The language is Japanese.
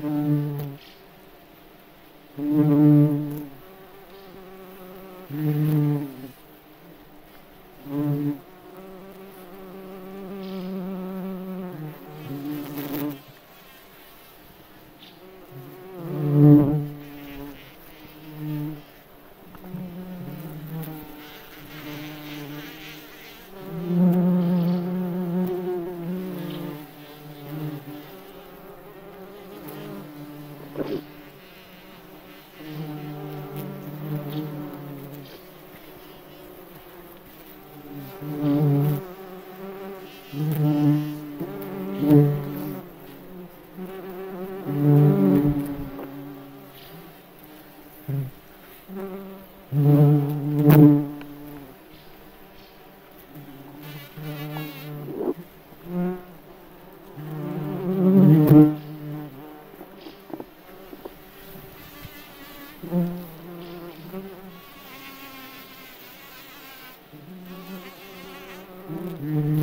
Mm-hmm. Mm-hmm. Mm-hmm.